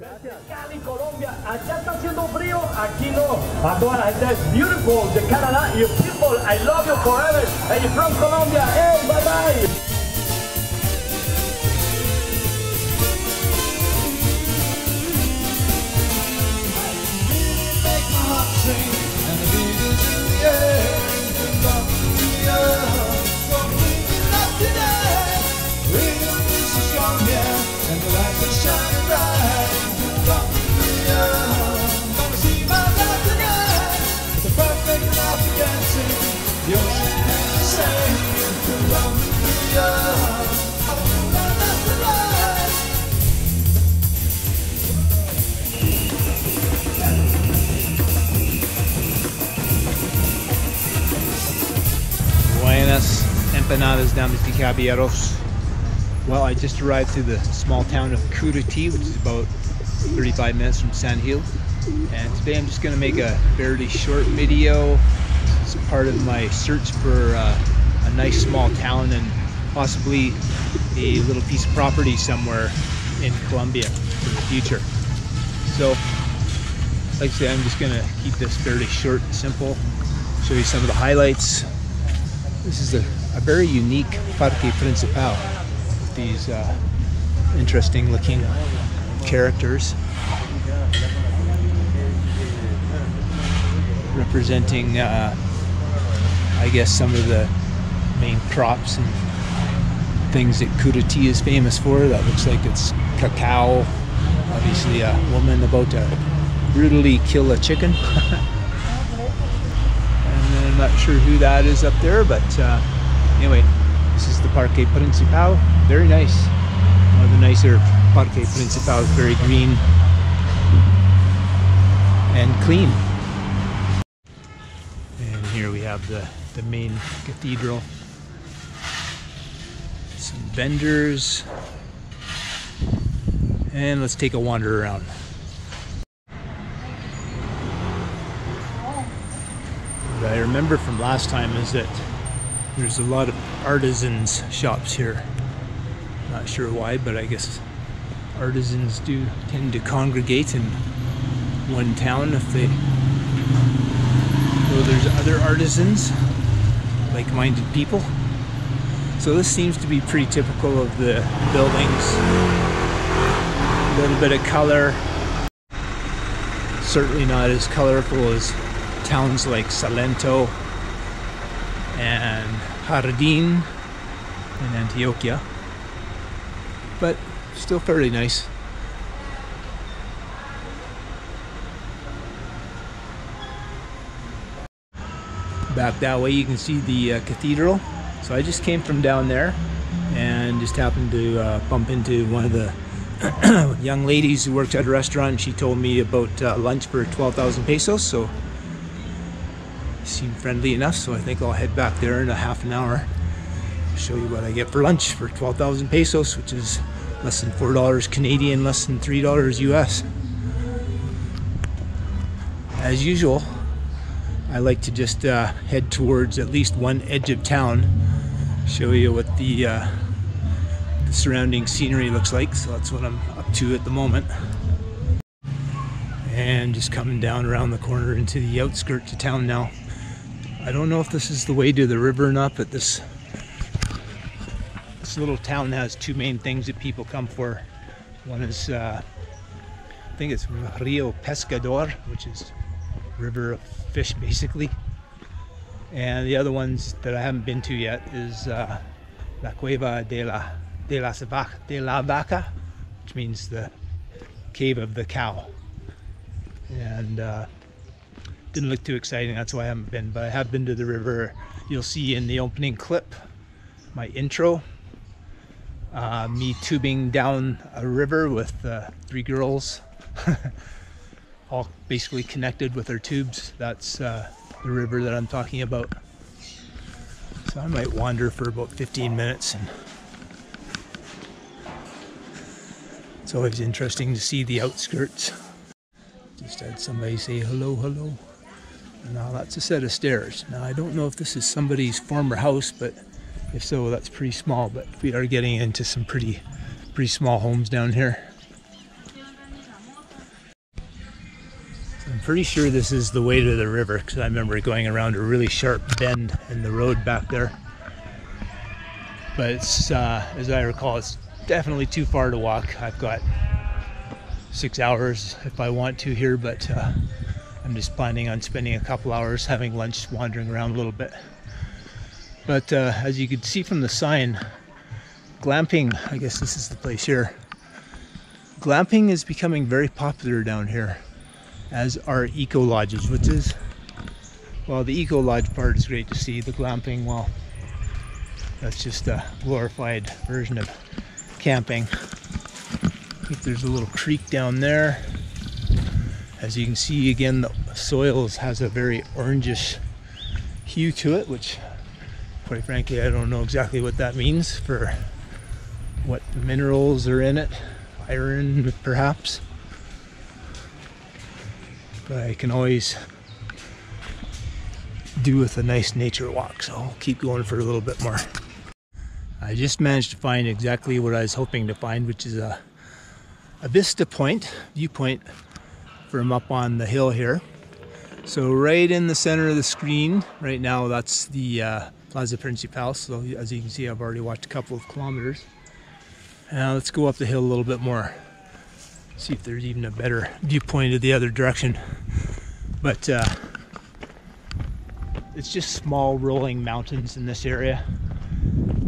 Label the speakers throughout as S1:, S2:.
S1: Cali, Colombia, allá está haciendo frío, aquí no. A toda la gente es beautiful de Canadá, you people, I love you forever. And you're from Colombia, hey, bye bye.
S2: Empanadas, damas y caballeros. Well, I just arrived to the small town of Curiti, which is about 35 minutes from San Gil. And today I'm just going to make a fairly short video. It's part of my search for uh, a nice small town and possibly a little piece of property somewhere in Colombia in the future. So, like I say, I'm just going to keep this fairly short and simple. Show you some of the highlights. This is a, a very unique Parque Principal with these uh, interesting looking characters representing uh, I guess some of the main crops and things that Curiti is famous for. That looks like it's cacao. Obviously, a woman about to brutally kill a chicken. and I'm not sure who that is up there, but uh, anyway, this is the Parque Principal. Very nice. One of the nicer Parque Principals, very green and clean. And here we have the, the main cathedral. Some vendors. And let's take a wander around. What I remember from last time is that there's a lot of artisans shops here. Not sure why, but I guess artisans do tend to congregate in one town if they know there's other artisans, like-minded people. So this seems to be pretty typical of the buildings. A little bit of color. Certainly not as colorful as towns like Salento and Jardin in Antioquia. But still fairly nice. Back that way you can see the uh, cathedral. So I just came from down there and just happened to uh, bump into one of the young ladies who worked at a restaurant. She told me about uh, lunch for 12,000 pesos. So seemed friendly enough. So I think I'll head back there in a half an hour. Show you what I get for lunch for 12,000 pesos, which is less than $4 Canadian, less than $3 US. As usual, I like to just uh, head towards at least one edge of town, show you what the, uh, the surrounding scenery looks like. So that's what I'm up to at the moment. And just coming down around the corner into the outskirts of town now. I don't know if this is the way to the river or not, but this this little town has two main things that people come for. One is, uh, I think it's Rio Pescador, which is river of fish basically. And the other ones that I haven't been to yet is uh, La Cueva de la, de, la Vaca, de la Vaca, which means the cave of the cow. And uh, didn't look too exciting, that's why I haven't been, but I have been to the river. You'll see in the opening clip, my intro, uh, me tubing down a river with uh, three girls, all basically connected with their tubes. That's uh, the river that I'm talking about. So I might wander for about 15 minutes and it's always interesting to see the outskirts. Just had somebody say hello, hello. Now that's a set of stairs. Now I don't know if this is somebody's former house, but if so, that's pretty small, but we are getting into some pretty, pretty small homes down here. I'm pretty sure this is the way to the river because I remember going around a really sharp bend in the road back there. But it's, uh, as I recall, it's definitely too far to walk. I've got six hours if I want to here, but uh, I'm just planning on spending a couple hours having lunch, wandering around a little bit. But uh, as you can see from the sign, glamping, I guess this is the place here. Glamping is becoming very popular down here as are eco lodges, which is, well, the eco lodge part is great to see. The glamping, well, that's just a glorified version of camping. I think there's a little creek down there. As you can see, again, the soil has a very orangish hue to it, which, quite frankly, I don't know exactly what that means for what minerals are in it. Iron, perhaps but I can always do with a nice nature walk. So I'll keep going for a little bit more. I just managed to find exactly what I was hoping to find, which is a, a vista point, viewpoint from up on the hill here. So right in the center of the screen, right now, that's the uh, Plaza Principal. So as you can see, I've already walked a couple of kilometers. Now let's go up the hill a little bit more see if there's even a better viewpoint of the other direction. But uh, it's just small rolling mountains in this area.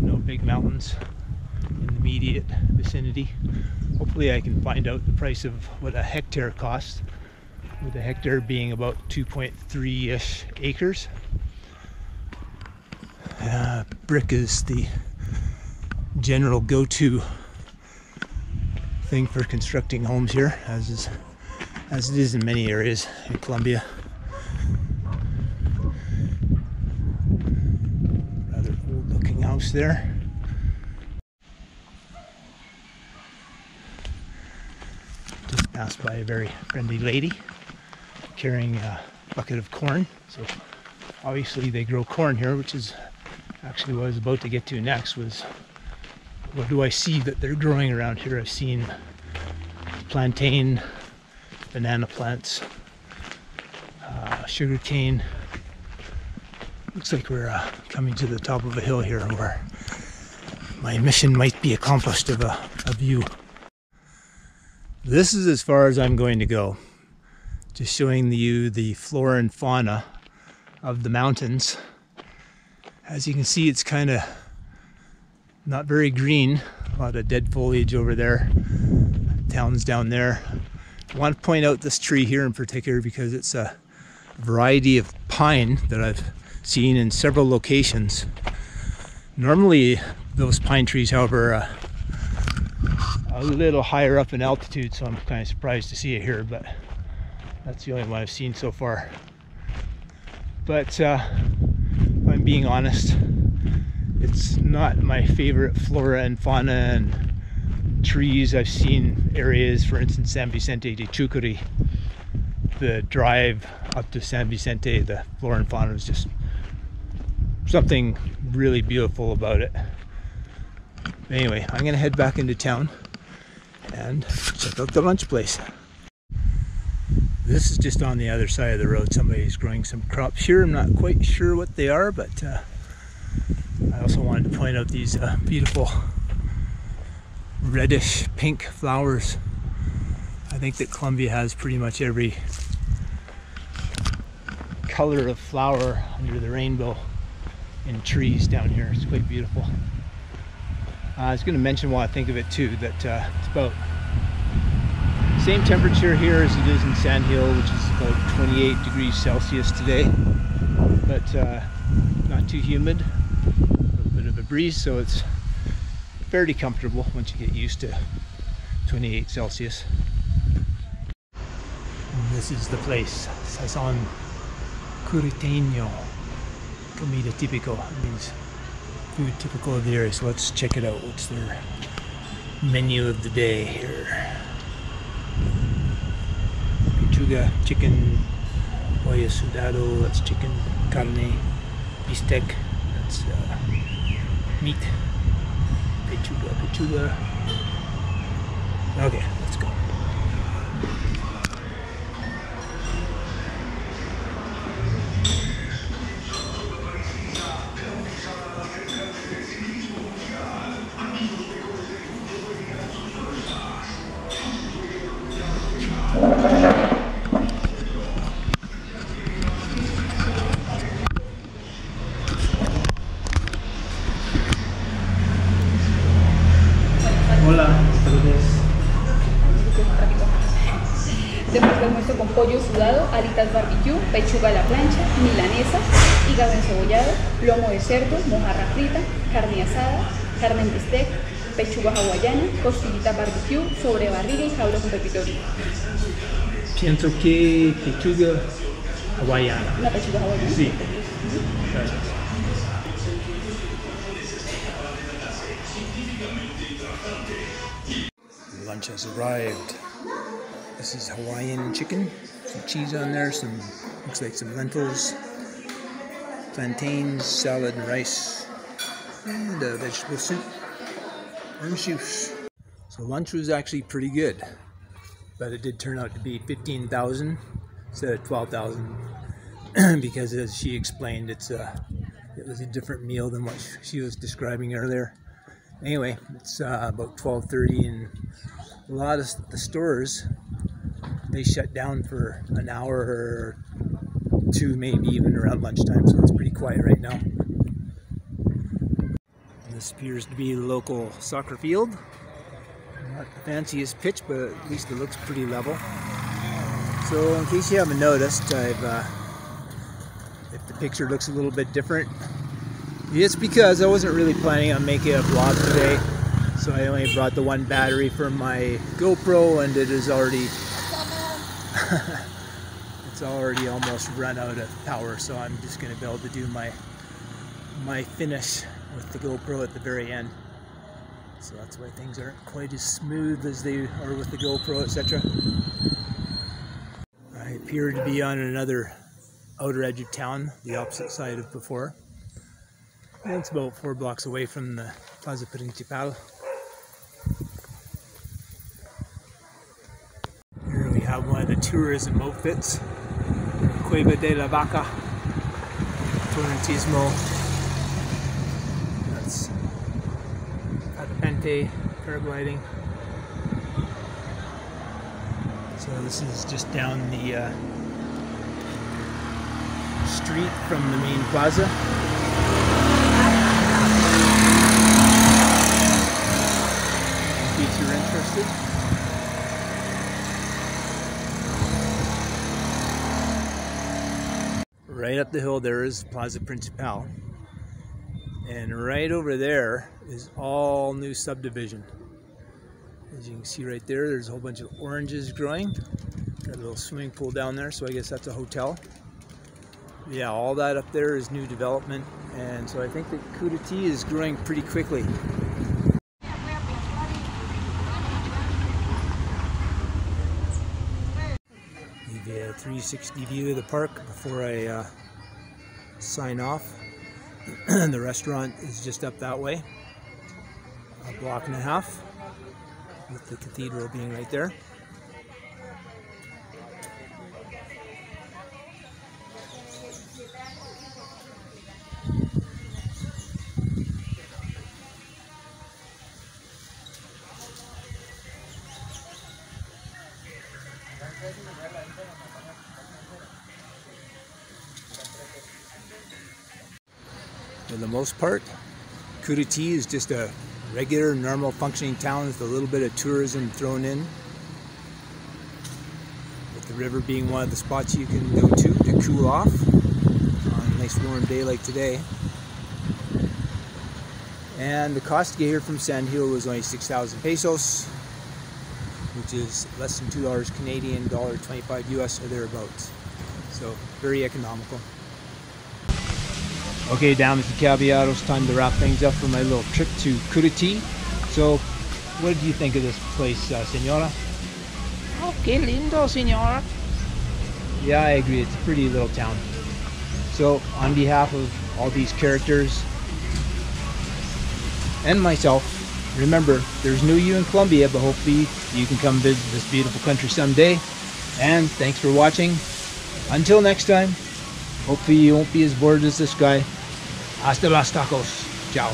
S2: No big mountains in the immediate vicinity. Hopefully I can find out the price of what a hectare costs, with a hectare being about 2.3-ish acres. Uh, brick is the general go-to thing for constructing homes here, as is as it is in many areas in Colombia. Rather old looking house there. Passed by a very friendly lady carrying a bucket of corn. So obviously they grow corn here, which is actually what I was about to get to next was what do I see that they're growing around here? I've seen plantain, banana plants, uh, sugar cane. Looks like we're uh, coming to the top of a hill here where my mission might be accomplished of a, a view. This is as far as I'm going to go. Just showing you the flora and fauna of the mountains. As you can see, it's kind of not very green. A lot of dead foliage over there. Towns down there. I want to point out this tree here in particular because it's a variety of pine that I've seen in several locations. Normally, those pine trees, however, uh, a little higher up in altitude, so I'm kind of surprised to see it here, but that's the only one I've seen so far. But uh, if I'm being honest, it's not my favorite flora and fauna and trees. I've seen areas, for instance, San Vicente de Chucuri. The drive up to San Vicente, the flora and fauna is just something really beautiful about it. Anyway, I'm gonna head back into town and check out the lunch place. This is just on the other side of the road. Somebody's growing some crops here. I'm not quite sure what they are, but uh, I also wanted to point out these uh, beautiful reddish pink flowers. I think that Colombia has pretty much every color of flower under the rainbow in trees down here. It's quite beautiful. Uh, I was going to mention while I think of it too that uh, it's about same temperature here as it is in San Gil, which is about 28 degrees Celsius today, but uh, not too humid a bit of a breeze, so it's fairly comfortable once you get used to 28 Celsius. And this is the place, Sazon Curiteño, comida típico. Means food typical of the area. So let's check it out. What's their menu of the day here? Pechuga chicken, pollo sudado, that's chicken carne, bistec, that's uh, meat. Pechuga, pechuga. Okay,
S3: Después de almuerzo con pollo sudado, alitas barbecue, pechuga a la plancha, milanesa, hígado encebollado, lomo de cerdo, mojarra frita, carne asada, carne en bistec, pechuga hawaiana, costillita barbecue, sobre barriga y cabro con pepitorio.
S2: Pienso que pechuga hawaiana.
S3: Una pechuga hawaiana.
S2: Sí. Lunch has arrived. This is Hawaiian chicken, some cheese on there, some looks like some lentils, plantains, salad, and rice, and a vegetable soup, orange juice. So lunch was actually pretty good, but it did turn out to be fifteen thousand instead of twelve thousand because, as she explained, it's a it was a different meal than what she was describing earlier. Anyway, it's uh, about twelve thirty and a lot of the stores they shut down for an hour or two, maybe even around lunchtime. So it's pretty quiet right now. This appears to be the local soccer field. Not the fanciest pitch, but at least it looks pretty level. So, in case you haven't noticed, I've uh, if the picture looks a little bit different, it's because I wasn't really planning on making a vlog today. So I only brought the one battery for my GoPro and it is already it's already almost run out of power so I'm just going to be able to do my my finish with the GoPro at the very end. So that's why things aren't quite as smooth as they are with the GoPro etc. I appear to be on another outer edge of town, the opposite side of before. And it's about four blocks away from the Plaza Principal. Have one of the tourism outfits. Cueva de la Vaca. Torrentismo. That's parapente, paragliding. So this is just down the uh, street from the main plaza. Case you're interested. Right up the hill there is Plaza Principal. And right over there is all new subdivision. As you can see right there, there's a whole bunch of oranges growing. Got a little swimming pool down there, so I guess that's a hotel. Yeah, all that up there is new development. And so I think that Curiti is growing pretty quickly. A 360 view of the park before I uh, sign off. the restaurant is just up that way, a block and a half, with the cathedral being right there. For the most part, Curiti is just a regular, normal functioning town with a little bit of tourism thrown in. With the river being one of the spots you can go to to cool off on a nice warm day like today. And the cost to get here from San Gil was only 6,000 pesos, which is less than $2 Canadian, $1.25 US or thereabouts. So very economical. Okay, damas y caballeros, time to wrap things up for my little trip to Curiti. So, what did you think of this place, uh, senora?
S4: Oh, qué lindo, señor.
S2: Yeah, I agree. It's a pretty little town. So, on behalf of all these characters and myself, remember, there's no you in Colombia, but hopefully you can come visit this beautiful country someday. And thanks for watching. Until next time, hopefully you won't be as bored as this guy. Hasta las tacos. Ciao.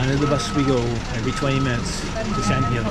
S2: On the bus we go every 20 minutes to San Diego.